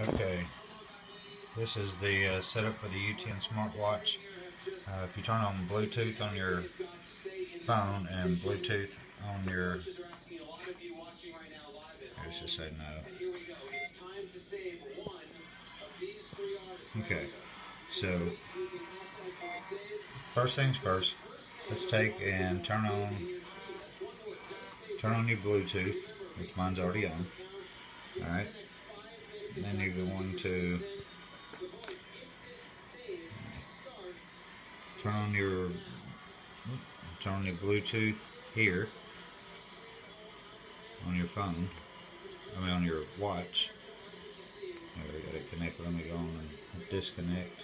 Okay, this is the uh, setup for the U10 smartwatch. Uh, if you turn on Bluetooth on your phone and Bluetooth on your, let's just say no. Okay, so first things first, let's take and turn on turn on your Bluetooth, which mine's already on. All right then you're going to turn on your turn on your Bluetooth here on your phone. I mean on your watch. There we got it connected. Let me go on and disconnect.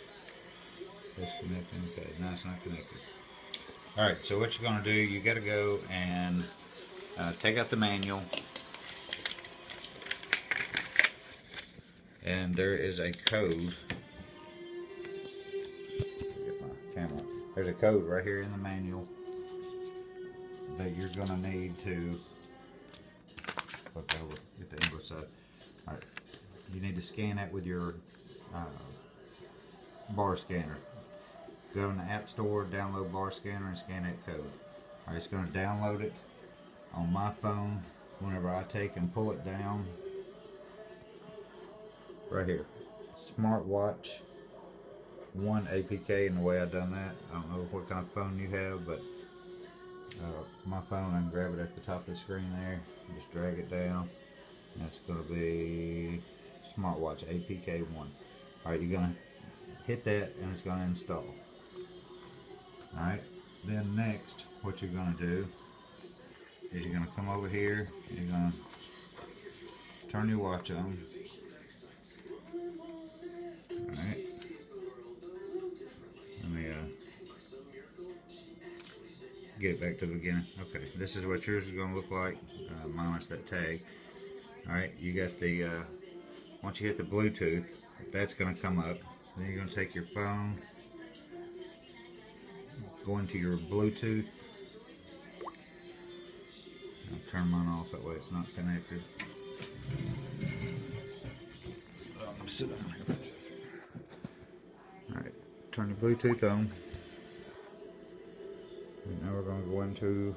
Disconnecting. Okay, now it's not connected. Alright, so what you're going to do, you got to go and uh, take out the manual and there is a code. Get my camera. There's a code right here in the manual that you're going to need to look over. Get the English side. All right, you need to scan that with your uh, bar scanner. Go in the App Store, download bar scanner, and scan that code. All right, it's going to download it on my phone. Whenever I take and pull it down, right here. Smartwatch one APK and the way I done that. I don't know what kind of phone you have but uh, my phone I can grab it at the top of the screen there just drag it down. That's going to be smartwatch APK1 alright you're going to hit that and it's going to install alright then next what you're going to do is you're going to come over here you're going to turn your watch on get it back to the beginning. Okay, this is what yours is going to look like, uh, minus that tag. Alright, you got the, uh, once you hit the Bluetooth, that's going to come up. Then you're going to take your phone, go into your Bluetooth. I'll turn mine off, that way it's not connected. Um, here turn the Bluetooth on. Go into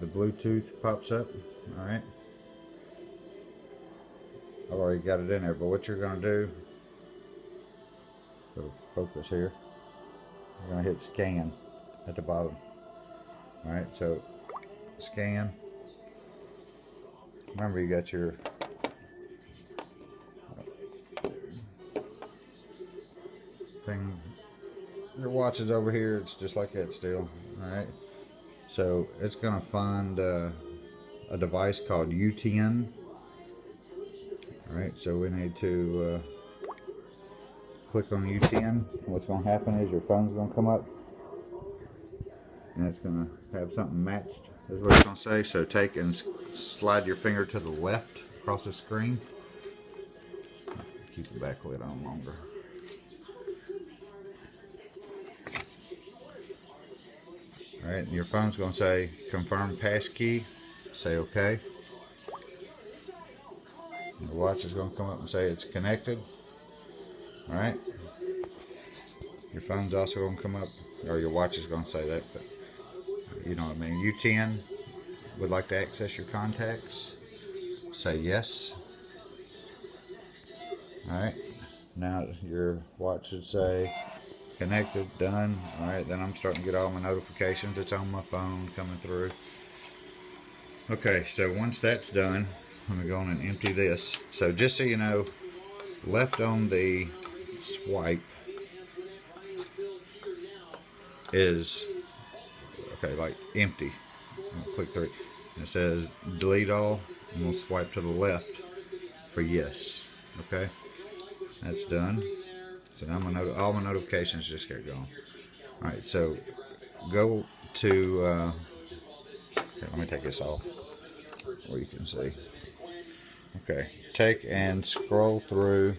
the Bluetooth pops up. Alright. I've already got it in there, but what you're going to do, focus here, you're to hit scan at the bottom. Alright, so scan. Remember you got your thing your watch is over here it's just like that still all right so it's gonna find uh, a device called U10 all right so we need to uh, click on U10 what's gonna happen is your phone's gonna come up. And it's gonna have something matched is what it's gonna say. So take and slide your finger to the left across the screen. Keep the backlit on longer Alright, your phone's going to say confirm passkey. Say OK. And the watch is going to come up and say it's connected. Alright. Your phone's also to come up, or your watch is going to say that, but you know what I mean. U10 would like to access your contacts. Say yes. Alright. Now your watch should say connected, done. All right, then I'm starting to get all my notifications. It's on my phone coming through. Okay, so once that's done, I'm gonna go on and empty this. So just so you know, left on the swipe is, okay, like empty. I'll click through it. It says delete all, and we'll swipe to the left for yes. Okay, that's done. So now my all my notifications just get gone. All right, so go to. Uh, here, let me take this off, where you can see. Okay, take and scroll through.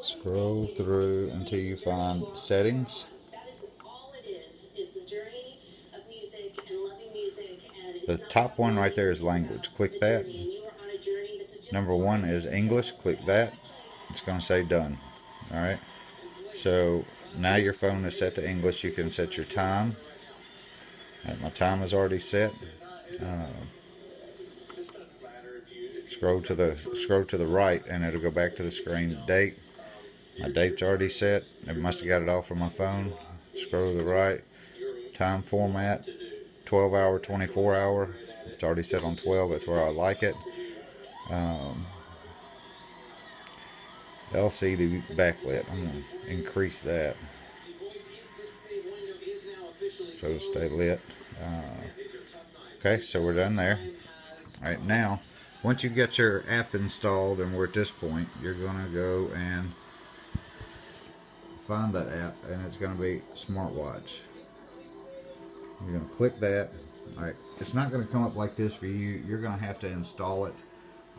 Scroll through until you find settings. The top one right there is language. Click that. Number one is English. Click that. It's going to say done. All right. So now your phone is set to English. You can set your time. Right, my time is already set. Uh, scroll to the scroll to the right, and it'll go back to the screen. Date. My date's already set. I must have got it off from my phone. Scroll to the right. Time format. 12 hour, 24 hour. It's already set on 12. That's where I like it. Um, LCD backlit. I'm going to increase that. So stay lit. Uh, okay, so we're done there. All right, now, once you get your app installed and we're at this point, you're going to go and find that app and it's going to be smartwatch. You're going to click that. All right, it's not going to come up like this for you. You're going to have to install it,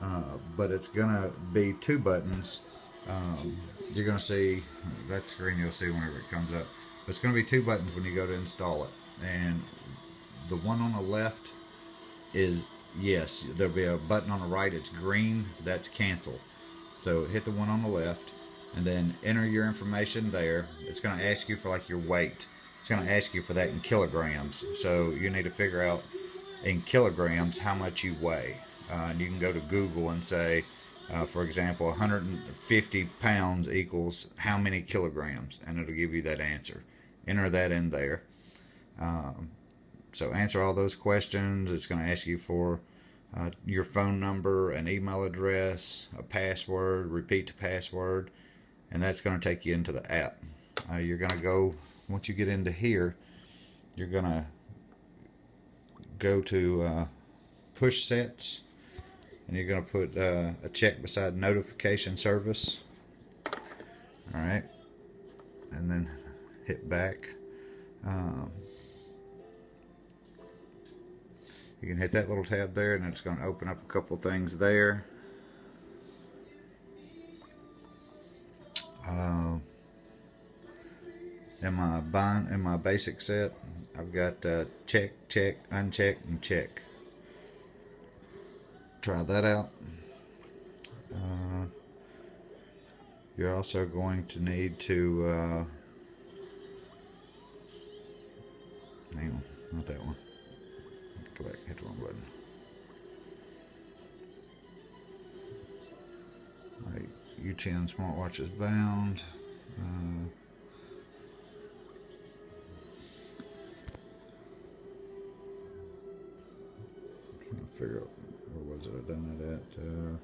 uh, but it's going to be two buttons. Um, you're going to see that screen you'll see whenever it comes up. But it's going to be two buttons when you go to install it, and the one on the left is yes. There'll be a button on the right. It's green. That's cancel. So hit the one on the left, and then enter your information there. It's going to ask you for like your weight it's going to ask you for that in kilograms. So you need to figure out in kilograms how much you weigh. Uh, and you can go to Google and say, uh, for example, 150 pounds equals how many kilograms, and it'll give you that answer. Enter that in there. Um, so answer all those questions. It's going to ask you for uh, your phone number, an email address, a password, repeat the password, and that's going to take you into the app. Uh, you're going to go once you get into here, you're going to go to uh, push sets and you're going to put uh, a check beside notification service. All right. And then hit back. Um, you can hit that little tab there and it's going to open up a couple things there. Um, in my bind in my basic set I've got uh, check check uncheck and check. Try that out. Uh, you're also going to need to uh, hang on not that one. Go back hit the wrong button. Alright, U10 smartwatch is bound. Uh, it done it at. Uh,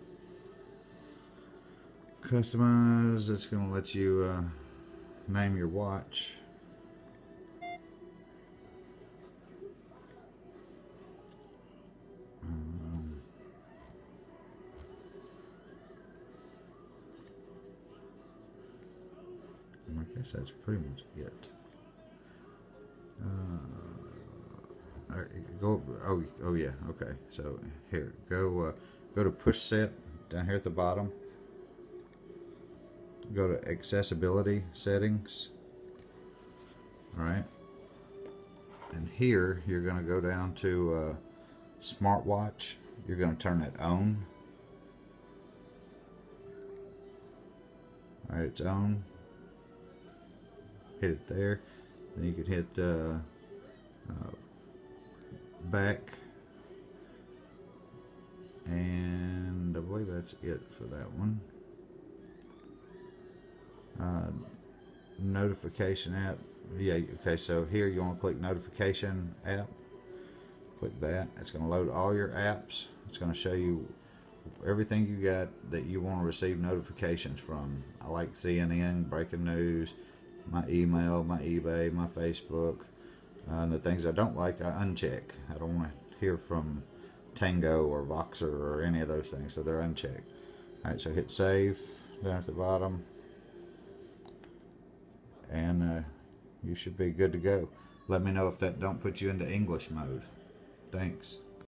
customize. It's gonna let you uh, name your watch. Um, I guess that's pretty much it. Go oh oh yeah okay so here go uh, go to push set down here at the bottom. Go to accessibility settings. All right. And here you're going to go down to uh, smartwatch. You're going to turn that on. All right it's on. Hit it there. Then you could hit uh, back. And I believe that's it for that one. Uh, notification app. Yeah okay so here you want to click notification app. Click that. It's going to load all your apps. It's going to show you everything you got that you want to receive notifications from. I like CNN breaking news my email my eBay my Facebook and the things I don't like, I uncheck. I don't want to hear from Tango or Voxer or any of those things, so they're unchecked. Alright, so hit save down at the bottom. And uh, you should be good to go. Let me know if that don't put you into English mode. Thanks.